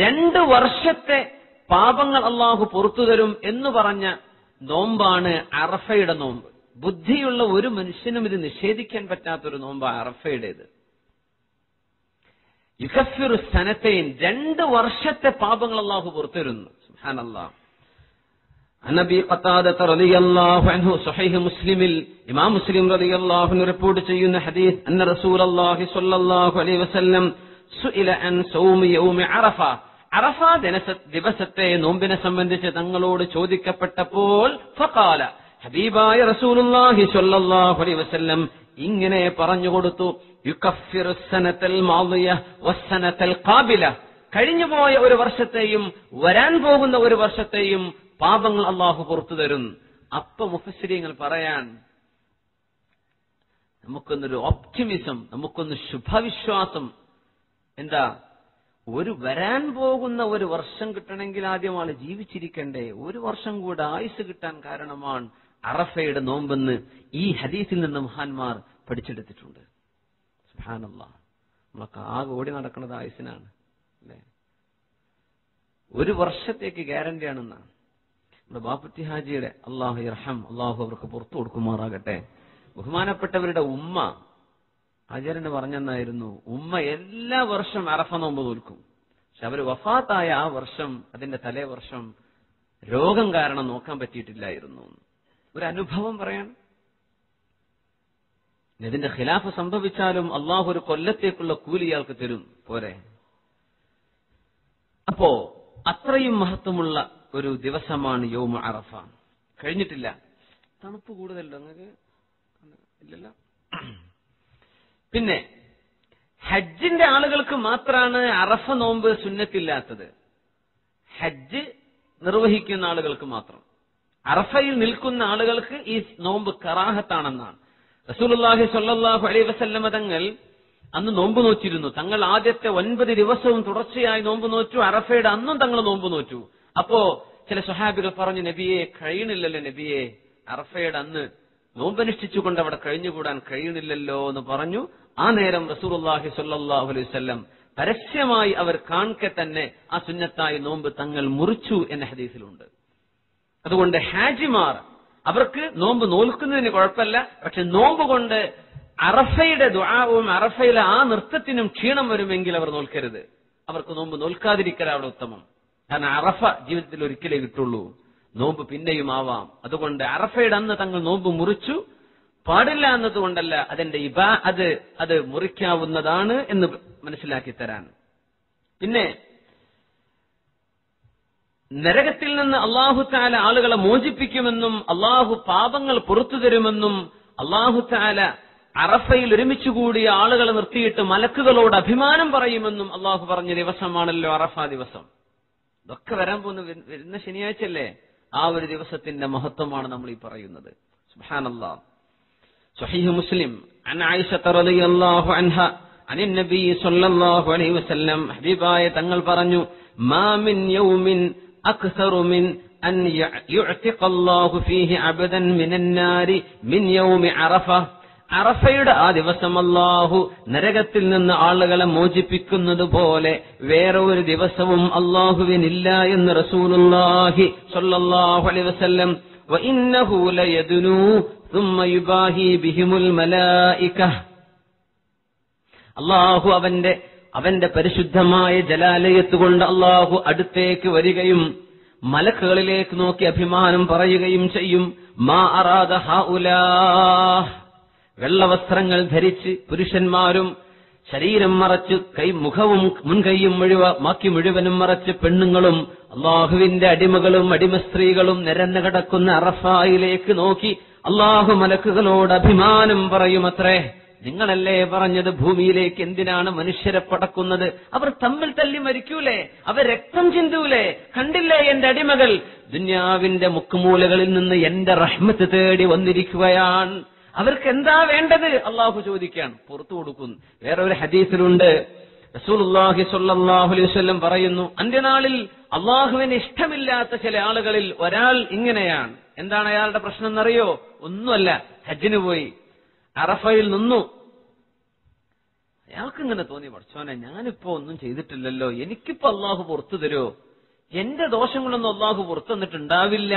രണ്ട് വർഷത്തെ പാപങ്ങൾ അള്ളാഹു പുറത്തു തരും എന്ന് പറഞ്ഞ നോമ്പാണ് അറഫയുടെ നോമ്പ്. ബുദ്ധിയുള്ള ഒരു മനുഷ്യനും ഇത് നിഷേധിക്കാൻ പറ്റാത്തൊരു നോമ്പ് അറഫയുടേത്. യുക്കഫിറു സനത്തെയും രണ്ട് വർഷത്തെ പാപങ്ങൾ അള്ളാഹു പുറത്തുവരുന്നു സുഹാൻ അള്ളാഹ് അനബി ഖത്താദത്ത് റളിയല്ലാഹു അൻഹു സഹീഹ് മുസ്ലിമിൽ ഇമാം മുസ്ലിം റളിയല്ലാഹു അൻഹു റിപ്പോർട്ട് ചെയ്യുന്ന ഹദീസ് അന്ന റസൂലുള്ളാഹി സ്വല്ലല്ലാഹു അലൈഹി വസല്ലം സുഇല അൻ സൗമി യൗമി അറഫ അറഫ ദിവസത്തെ നോമ്പിനെ സംബന്ധിച്ച് തങ്ങളോട് ചോദിക്കപ്പെട്ടപ്പോൾ ഫഖാല ഹബീബായ റസൂലുള്ളാഹി സ്വല്ലല്ലാഹു അലൈഹി വസല്ലം ഇങ്ങനെ പറഞ്ഞു കൊടുത്തു. യുകഫിറു സനതൽ മാളിയ വസനതൽ ഖാബില. കഴിഞ്ഞുപോയ ഒരു വർഷത്തെയും വരാൻ പോകുന്ന ഒരു വർഷത്തെയും പാപങ്ങൾ അള്ളാഹു പുറത്തു തരും. അപ്പൊ മുഫസ്സിരീങ്ങൾ പറയാൻ നമുക്കൊന്നൊരു ഓപ്റ്റിമിസം നമുക്കൊന്ന് ശുഭവിശ്വാസം. എന്താ? ഒരു വരാൻ പോകുന്ന ഒരു വർഷം കിട്ടണമെങ്കിൽ ആദ്യം ആൾ ജീവിച്ചിരിക്കണ്ടേ. ഒരു വർഷം കൂടെ ആയുസ് കിട്ടാൻ കാരണമാണ് അറഫയുടെ നോമ്പെന്ന് ഈ ഹദീസിൽ നിന്ന് മഹാന്മാർ പഠിച്ചെടുത്തിട്ടുണ്ട്. നമ്മളൊക്കെ ആകെ ഓടി നടക്കുന്നത് ആയുസിനാണ് അല്ലേ? ഒരു വർഷത്തേക്ക് ഗ്യാരണ്ടി ആണെന്നാണ് നമ്മുടെ ബാപ്പത്തി ഹാജിയുടെ അള്ളാഹു ഇർഹം അള്ളാഹു അവർക്ക് പുറത്തു കൊടുക്കുമാറാകട്ടെ. ബഹുമാനപ്പെട്ടവരുടെ ഉമ്മ ആചാര്യന് പറഞ്ഞെന്നായിരുന്നു ഉമ്മ എല്ലാ വർഷം അറഫ നോമ്പ് തോൽക്കും. പക്ഷെ അവർ വഫാത്തായ ആ വർഷം അതിന്റെ തലേ വർഷം രോഗം കാരണം നോക്കാൻ പറ്റിയിട്ടില്ലായിരുന്നു. ഒരു അനുഭവം പറയാൻ. ഇതിന്റെ ഖിലാഫ് സംഭവിച്ചാലും അള്ളാഹു ഒരു കൊല്ലത്തേക്കുള്ള കൂലി ഇയാൾക്ക് തരും. പോരെ. അപ്പോ അത്രയും മഹത്വമുള്ള ഒരു ദിവസമാണ് യോമ അറഫ. കഴിഞ്ഞിട്ടില്ല. തണുപ്പ് കൂടുതലുണ്ടോ. നിങ്ങൾക്ക് ഇല്ലല്ലോ. പിന്നെ ഹജ്ജിന്റെ ആളുകൾക്ക് മാത്രമാണ് അറഫ നോമ്പ് സുന്നത്തില്ലാത്തത്. ഹജ്ജ് നിർവഹിക്കുന്ന ആളുകൾക്ക് മാത്രം. അറഫയിൽ നിൽക്കുന്ന ആളുകൾക്ക് ഈ നോമ്പ് കറാഹത്താണെന്നാണ്. റസൂലുള്ളാഹി സ്വല്ലല്ലാഹു അലൈഹി വസല്ലമ തങ്ങൾ അന്ന് നോമ്പ് നോറ്റിരുന്നു. തങ്ങൾ ആദ്യത്തെ ഒൻപത് ദിവസവും തുടർച്ചയായി നോമ്പ് നോറ്റു. അറഫയുടെ അന്നും തങ്ങൾ നോമ്പ് നോറ്റു. അപ്പോ ചില സ്വഹാബികൾ പറഞ്ഞു നബിയെ കഴിയണില്ലല്ലോ നബിയെ. അറഫയുടെ അന്ന് നോമ്പനുഷ്ഠിച്ചുകൊണ്ട് അവിടെ കഴിഞ്ഞുകൂടാൻ കഴിയണില്ലല്ലോ എന്ന് പറഞ്ഞു. ആ നേരം റസൂറുല്ലാഹി സ്വല്ലല്ലാഹു അലൈഹി വസല്ലം പരസ്യമായി അവർ കാണിക്കെ തന്നെ ആ സുന്നത്തായി നോമ്പ് തങ്ങൾ മുറിച്ചു എന്ന ഹദീസിലുണ്ട്. അതുകൊണ്ട് ഹാജിമാർ അവർക്ക് നോമ്പ് നോൽക്കുന്നതിന് കുഴപ്പമില്ല. പക്ഷെ നോമ്പ് കൊണ്ട് അറഫയുടെ ദ്വാവും അറഫയിലെ ആ നൃത്തത്തിനും ക്ഷീണം വരുമെങ്കിൽ അവർ നോൽക്കരുത്. അവർക്ക് നോമ്പ് നോൽക്കാതിരിക്കലാണ് ഉത്തമം. കാരണം അറഫ ജീവിതത്തിൽ ഒരിക്കലേ കിട്ടുള്ളൂ. നോമ്പ് പിന്നെയും ആവാം. അതുകൊണ്ട് അറഫയുടെ അന്ന് തങ്ങൾ നോമ്പ് മുറിച്ചു. പാടില്ല എന്നതുകൊണ്ടല്ല അതിന്റെ ഇബാ അത് അത് മുറിക്കാവുന്നതാണ് എന്ന് മനസ്സിലാക്കി തരാൻ. പിന്നെ നരകത്തിൽ നിന്ന് അള്ളാഹു താല ആളുകളെ മോചിപ്പിക്കുമെന്നും അള്ളാഹു പാപങ്ങൾ പുറത്തു തരുമെന്നും അള്ളാഹു താല അറഫയിൽ ഒരുമിച്ചുകൂടിയ ആളുകളെ നിർത്തിയിട്ട് മലക്കുകളോട് അഭിമാനം പറയുമെന്നും അള്ളാഹു പറഞ്ഞ ദിവസമാണല്ലോ അറഫ ദിവസം. ഇതൊക്കെ വരാൻ പോകുന്ന വരുന്ന ശനിയാഴ്ചയല്ലേ? ആ ഒരു ദിവസത്തിന്റെ മഹത്വമാണ് നമ്മൾ ഈ പറയുന്നത്. സുബ്ഹാനല്ലാ صحيح مسلم عن عائشة رضي الله عنها عن النبي صلى الله عليه وسلم حبيب آية تنقل فرنجو ما من يوم أكثر من أن يعتق الله فيه عبدا من النار من يوم عرفة അറഫയുടെ ആ ദിവസം അള്ളാഹു നരകത്തിൽ നിന്ന് ആളുകളെ മോചിപ്പിക്കുന്നത് പോലെ വേറെ ഒരു ദിവസവും അള്ളാഹുവിനില്ല എന്ന് റസൂലുല്ലാഹി സൊല്ലാഹു അലൈവസം وإنه ليدنو ثم يباهي بهم الملائكة അള്ളാഹു അവന്റെ അവന്റെ പരിശുദ്ധമായ ജലാലയത്ത് കൊണ്ട് അള്ളാഹു അടുത്തേക്ക് വരികയും മലക്കുകളിലേക്ക് നോക്കി അഭിമാനം പറയുകയും ചെയ്യും മാ അറാദ ഹഉലാ വെള്ളവസ്ത്രങ്ങൾ ധരിച്ച് പുരുഷന്മാരും ശരീരം മറച്ച് കൈ മുഖവും മുൻകൈയും മുഴുവ മാക്കി മുഴുവനും മറച്ച് പെണ്ണുങ്ങളും അള്ളാഹുവിന്റെ അടിമകളും അടിമ സ്ത്രീകളും നിരന്നു കിടക്കുന്ന അറഫായിലേക്ക് നോക്കി അള്ളാഹു മലക്കുകളോട് അഭിമാനം പറയുമത്രേ. നിങ്ങളല്ലേ പറഞ്ഞത് ഭൂമിയിലേക്ക് എന്തിനാണ് മനുഷ്യരെ പടക്കുന്നത്? അവർ തമ്മിൽ തല്ലി മരിക്കൂലേ? അവർ രക്തം ചിന്തൂലേ? കണ്ടില്ലേ എന്റെ അടിമകൾ? ദുന്യാവിന്റെ മുക്കുമൂലകളിൽ നിന്ന് എന്റെ റഹ്മത്ത് തേടി വന്നിരിക്കുകയാണ്. അവർക്ക് എന്താ വേണ്ടത്? അള്ളാഹു ചോദിക്കുകയാണ്. പുറത്തു കൊടുക്കുന്നു. വേറെ ഒരു ഹദീസിലുണ്ട്. റസൂലുള്ളാഹി സ്വല്ലല്ലാഹു അലൈഹി വസല്ലം പറയുന്നു അന്ത്യനാളിൽ അള്ളാഹുവിന് ഇഷ്ടമില്ലാത്ത ചില ആളുകളിൽ ഒരാൾ ഇങ്ങനെയാണ്. എന്താണ് അയാളുടെ പ്രശ്നം എന്നറിയോ? ഒന്നുമല്ല. ഹജ്ജിന് പോയി. അറഫയിൽ നിന്നു. അയാൾക്ക് ഇങ്ങനെ തോന്നി പഠിച്ചോനെ ഞാനിപ്പോ ഒന്നും ചെയ്തിട്ടില്ലല്ലോ. എനിക്കിപ്പോ അള്ളാഹു പുറത്തു തരുമോ എന്റെ ദോഷങ്ങളൊന്നും അള്ളാഹു പുറത്തു തന്നിട്ടുണ്ടാവില്ല.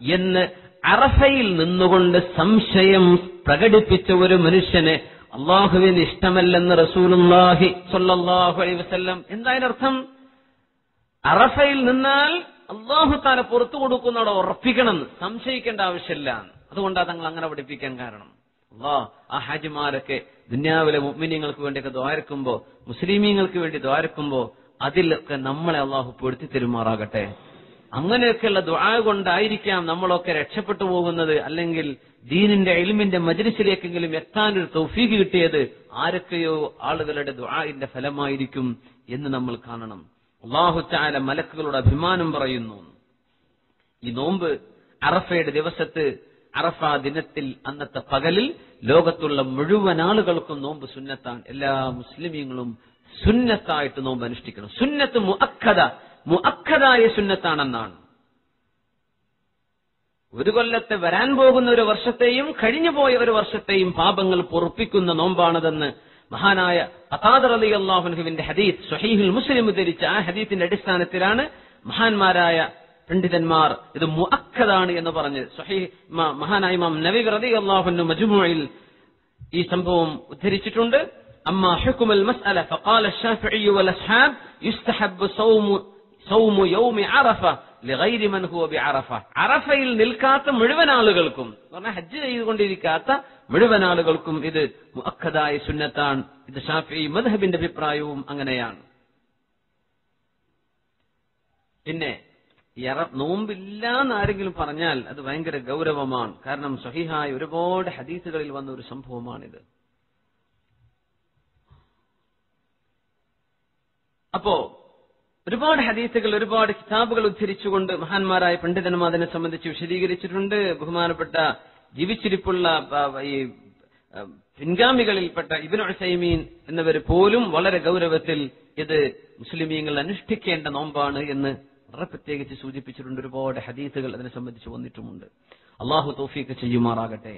എന്ന് അറഫയിൽ നിന്നുകൊണ്ട് സംശയം പ്രകടിപ്പിച്ച ഒരു മനുഷ്യന് അള്ളാഹുവിന് ഇഷ്ടമല്ലെന്ന് റസൂലുല്ലാഹി സ്വല്ലല്ലാഹു അലൈഹി വസല്ലം എന്തായാലർത്ഥം അറഫയിൽ നിന്നാൽ അള്ളാഹു താനെ പുറത്തു കൊടുക്കുന്നവിടെ ഉറപ്പിക്കണമെന്ന് സംശയിക്കേണ്ട ആവശ്യമില്ല അതുകൊണ്ടാണ് തങ്ങൾ അങ്ങനെ പഠിപ്പിക്കാൻ കാരണം. അള്ളാ ആ ഹാജിമാരൊക്കെ ദുന്യാവിലെ മുഗ്മിനിങ്ങൾക്ക് വേണ്ടിയൊക്കെ ദ്വാരക്കുമ്പോ മുസ്ലിമീങ്ങൾക്ക് വേണ്ടി ദ്വാരക്കുമ്പോ അതിലൊക്കെ നമ്മളെ അള്ളാഹു പൊടുത്തി തെരുമാറാകട്ടെ? അങ്ങനെയൊക്കെയുള്ള ദുആ കൊണ്ടായിരിക്കാം നമ്മളൊക്കെ രക്ഷപ്പെട്ടു പോകുന്നത്. അല്ലെങ്കിൽ ദീനിന്റെ എൽമിന്റെ മജ്ലിസിലേക്കെങ്കിലും എത്താനൊരു തൗഫീഖ് കിട്ടിയത് ആരൊക്കെയോ ആളുകളുടെ ദുആഇന്റെ ഫലമായിരിക്കും എന്ന് നമ്മൾ കാണണം. തആല മലക്കുകളുടെ അഭിമാനം പറയുന്നു. ഈ നോമ്പ് അറഫയുടെ ദിവസത്ത് അറഫ ദിനത്തിൽ അന്നത്തെ പകലിൽ ലോകത്തുള്ള മുഴുവൻ ആളുകൾക്കും നോമ്പ് സുന്നത്താണ്. എല്ലാ മുസ്ലിമീങ്ങളും സുന്നത്തായിട്ട് നോമ്പ് അനുഷ്ഠിക്കണം സുന്നത്ത് മുഅക്കദ മുഅക്കദായ സുന്നത്താണെന്നാണ് ഒരു കൊല്ലത്തെ വരാൻ പോകുന്ന ഒരു വർഷത്തെയും കഴിഞ്ഞു പോയ ഒരു വർഷത്തെയും പാപങ്ങൾ പൊറുപ്പിക്കുന്ന നോമ്പാണതെന്ന് മഹാനായ അതാദർ അലി അള്ളാഹുൻഹുവിന്റെ ഹദീസ് സ്വഹീഹുൽ മുസ്ലിം ഉദ്ധരിച്ച ആ ഹദീസിന്റെ അടിസ്ഥാനത്തിലാണ് മഹാന്മാരായ പണ്ഡിതന്മാർ ഇത് മുഅക്കദാണ് എന്ന് പറഞ്ഞ് സ്വഹീഹ് മ- മഹാനായ ഇമാം നബി റതി അള്ളാഹുന്നു മജ്മുഇൽ ഈ സംഭവം ഉദ്ധരിച്ചിട്ടുണ്ട് أما حكم المسألة فقال الشافعي والأصحاب يستحب صوم സൗമ യൗമി അറഫ ലഗൈരി മൻ ഹുവ ബി അറഫ. അറഫയിൽ നിൽക്കാത്ത മുഴുവൻ ആളുകൾക്കും എന്ന് പറഞ്ഞാൽ ഹജ്ജ് ചെയ്തുകൊണ്ടിരിക്കാത്ത മുഴുവൻ ആളുകൾക്കും ഇത് മുഅഖദായ സുന്നത്താണ്. ഇത് ഷാഫി മദ്ഹബിന്റെ അഭിപ്രായവും അങ്ങനെയാണ്. പിന്നെ നോമ്പില്ല എന്നാരെങ്കിലും പറഞ്ഞാൽ അത് ഭയങ്കര ഗൗരവമാണ്. കാരണം സഹിഹായ ഒരുപാട് ഹദീസുകളിൽ വന്ന ഒരു സംഭവമാണിത്. അപ്പോ ഒരുപാട് ഹദീസുകൾ ഒരുപാട് കിതാബുകൾ ഉദ്ധരിച്ചുകൊണ്ട് മഹാന്മാരായ പണ്ഡിതന്മാർ അതിനെ സംബന്ധിച്ച് വിശദീകരിച്ചിട്ടുണ്ട്. ബഹുമാനപ്പെട്ട ജീവിച്ചിരിപ്പുള്ള ഈ പിൻഗാമികളിൽപ്പെട്ട ഇബിൻ ഉസൈമീൻ എന്നിവർ പോലും വളരെ ഗൗരവത്തിൽ ഇത് മുസ്ലിമീങ്ങൾ അനുഷ്ഠിക്കേണ്ട നോമ്പാണ് എന്ന് വളരെ പ്രത്യേകിച്ച് സൂചിപ്പിച്ചിട്ടുണ്ട്. ഒരുപാട് ഹദീസുകൾ അതിനെ സംബന്ധിച്ച് വന്നിട്ടുമുണ്ട്. അള്ളാഹു തോഫീക്ക് ചെയ്യുമാറാകട്ടെ.